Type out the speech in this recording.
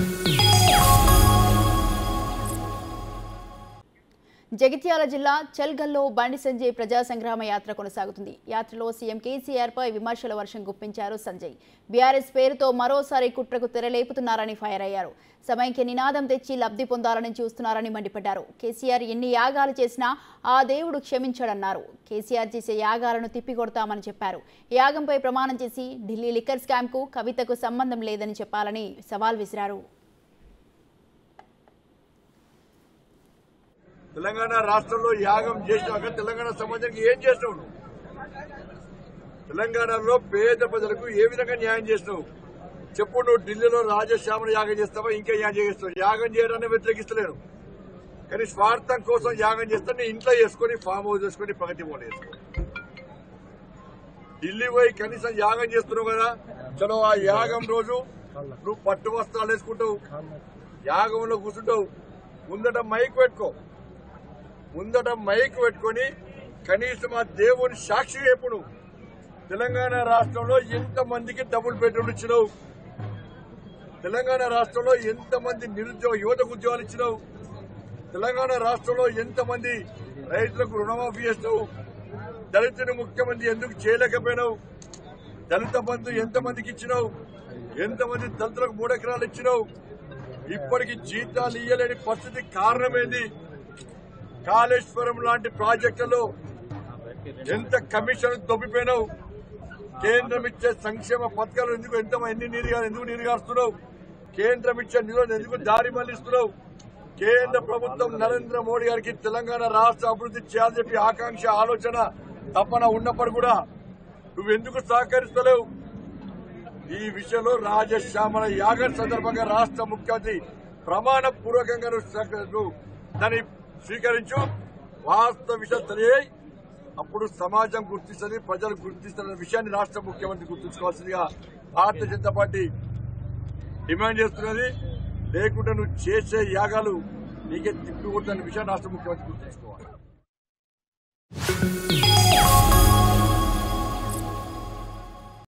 Thank you. Jagtial జిల్లా చెల్గల్లో బండి సంజయ్ ప్రజా సంగ్రామ యాత్ర కొనసాగుతుంది. యాత్రలో సీఎం కేసీఆర్పై విమర్శల వర్షం గుప్పించారు సంజయ్. బీఆర్ఎస్ పేరుతో మరోసారి కుట్రకు తెరలేపుతున్నారని ఫైర్ అయ్యారు. సమయంకి నినాదం తెచ్చి లబ్ధి పొందాలని చూస్తున్నారని మండిపడ్డారు. కేసీఆర్ ఎన్ని యాగాలు చేసినా ఆ దేవుడు క్షమించాడన్నారు. కేసీఆర్ చేసే యాగాలను తిప్పికొడతామని చెప్పారు. యాగంపై ప్రమాణం చేసి ఢిల్లీ లిక్కర్ స్కామ్కు కవితకు సంబంధం లేదని చెప్పాలని సవాల్ విసిరారు. తెలంగాణ రాష్ట్రంలో యాగం చేసినాక తెలంగాణ సమాజానికి ఏం చేసినావు నువ్వు? తెలంగాణలో పేద ప్రజలకు ఏ విధంగా న్యాయం చేసినావు? చెప్పు నువ్వు ఢిల్లీలో రాజశ్యామను యాగం చేస్తావా? ఇంకా యాగం చేస్తావు యాగం చేయడాన్ని వ్యతిరేకిస్తలేను కానీ స్వార్థం కోసం యాగం చేస్తే నీ ఇంట్లో చేసుకుని ఫామ్ హౌస్ చేసుకుని ప్రగతి మోడ్ ఢిల్లీ పోయి కనీసం యాగం చేస్తున్నావు కదా? చలో ఆ యాగం రోజు నువ్వు పట్టు వస్త్రాలు వేసుకుంటావు. యాగంలో కూర్చుంటావు. ముందట మైక్ పెట్టుకో. ముందట మైక్ పెట్టుకొని కనీసం ఆ దేవుని సాక్షి ఎప్పుడు తెలంగాణ రాష్ట్రంలో ఎంతమందికి డబుల్ బెడ్రూమ్లు ఇచ్చినావు? తెలంగాణ రాష్ట్రంలో ఎంతమంది నిరుద్యోగ యువతకు ఉద్యోగాలు ఇచ్చినావు? తెలంగాణ రాష్ట్రంలో ఎంతమంది రైతులకు రుణమాఫీ చేసినావు దళితుని ముఖ్యమంత్రి ఎందుకు చేయలేకపోయినావు? దళిత బంధు ఎంతమందికి ఇచ్చినావు? ఎంతమంది దళితులకు మూడెకరాలు ఇచ్చినావు? ఇప్పటికి జీతాలు ఇయ్యలేని పరిస్థితి కారణమేంది? కాళేశ్వరం లాంటి ప్రాజెక్టులో ఎంత కమిషన్ దొబ్బిపోయినావు? కేంద్రం ఇచ్చే సంక్షేమ పథకాలు ఎందుకు ఎంత ఎన్ని నీరు ఎందుకు నీరుగాస్తున్నావు కేంద్రం ఇచ్చే నిధులను ఎందుకు దారి మళ్ళిస్తున్నావు? కేంద్ర ప్రభుత్వం నరేంద్ర మోడీ గారికి తెలంగాణ రాష్ట్ర అభివృద్ధి చేయాలని చెప్పి ఆకాంక్ష ఆలోచన తపన ఉన్నప్పుడు కూడా నువ్వెందుకు సహకరిస్తలేవు? ఈ విషయంలో రాజశ్యామల యాగం సందర్భంగా రాష్ట్ర ముఖ్యమంత్రి ప్రమాణ పూర్వకంగా నువ్వు దాన్ని స్వీకరించు. వాస్తవ విషయం తెలియ అప్పుడు సమాజం గుర్తిస్తుంది ప్రజలు గుర్తిస్తున్న విషయాన్ని రాష్ట్ర ముఖ్యమంత్రి గుర్తించుకోవాల్సిందిగా భారతీయ జనతా పార్టీ డిమాండ్ చేస్తున్నది. లేకుంటే నువ్వు చేసే యాగాలు నీకే తిప్పి కొడుతున్న విషయాన్ని రాష్ట్ర ముఖ్యమంత్రి గుర్తించుకోవాలి.